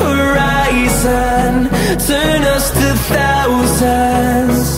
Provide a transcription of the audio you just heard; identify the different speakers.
Speaker 1: horizon. Turn us to thousands